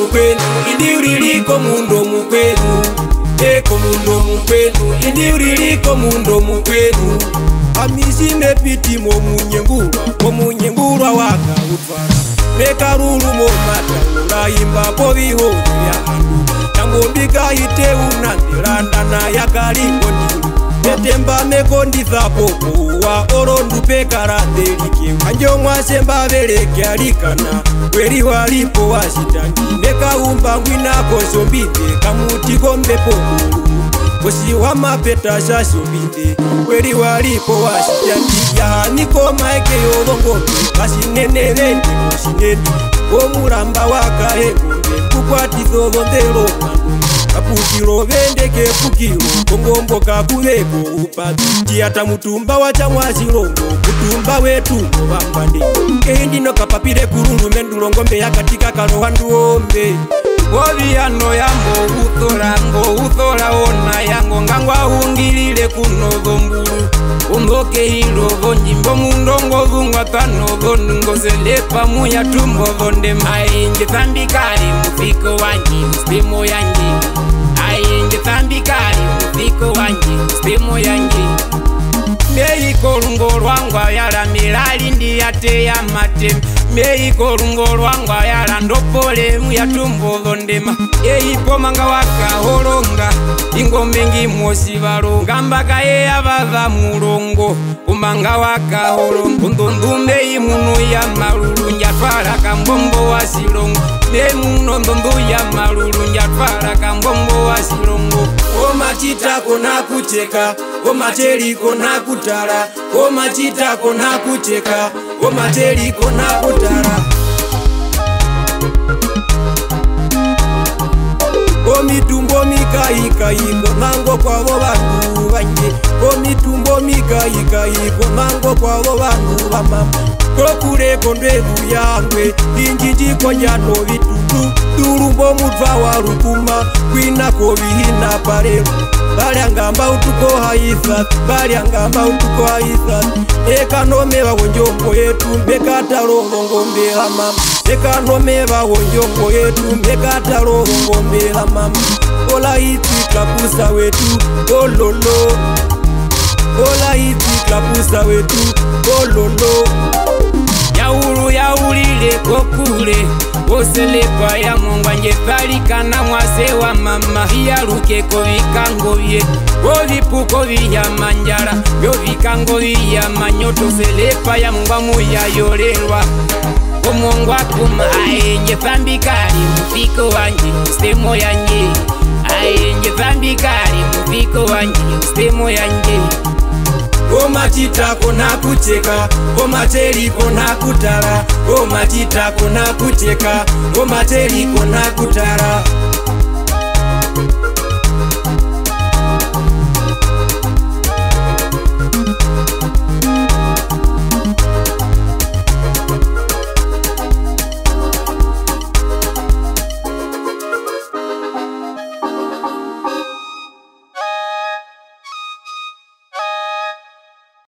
mukwenu indi uliliko mundu mukwenu eko mundu mukwenu indi uliliko mundu mukwenu amisi mepiti mo munyengulwa mo munyengulwa waka utwala mekalulu mo mata ulayimbapo vihozi vya handu nangombikahitew ndeko ndithapo kuwa olo ndupe kala nderike anjo mwase mbabeleke alikana weliho alipo wasitani nekaumba ngwinako sombite kamuti kombepo kulu kosi wamapetasa sombite weliho alipo wasitani yahaniko maeke yolongombe kasinenele ndikosinene omulamba wakahe ngombe kukwatithoolondelo mangwe kakukilo vendeke fukilo kongombo kakuveko upadzi ciyata mutumba wa chamwazilongo mutumba wetu ngovambwandi keindino kapapile kulundume ndulongombe yakatika kano wanduombe woviyano yango uthola ngo uthola ona yango ngangwahungilile kuno vombulu umbokeilo vonjimbo mundongo vungwatano vonungozelepamuya tumbo vondemaenje thambikali mufiko wanjimu meiko lungo lwangwa yala milali ndi yateya matema meiko lungo lwangwa yala ndopole muyatumbolo ndema yeipomanga wakaholonga ingombe ngimwosi valonga mbaka yeyavava mulongo umanga wakaholonga undundu meyi munu ya malulu njatwala kambombo wa silongo meyi muno ndundu ya malulu njatwala kambombo wa silongo omachitakona kucheka omatelikona kutala omachitakona kucheka omatelikona kutala omitumbo mikaikai konango kwavo vanu vanje omitumbo mikaikai konango kwavo vanu vamama kokulekondwevuyangwe inji jikonjanovit durumbo mubva warukuma kwina kovihina parema valyangamba utuko haisa valyangamba utuko haisa ekanomevaho njongo yetu mekatalovongombeha mama ekanomevaho njongo yetu mekatalovongombeha mama olaiti kapusa wetu ololo olaiti kapusa wetu ololo oh, bose lebaya ngongwanje balikana mwase wa mama iyaluke ko bikango bye bovipuko biyamanjala byo bikango biyamanyo toselepaya mungwa muyayolelwa omongwa kuma aye nje pambikali mufiko wanje usemo yanje aye nje pambikali mufiko wanje usemo yanje gomachitakona kucheka gomaterikona kutara gomachitakona kucheka gomaterikona kutara go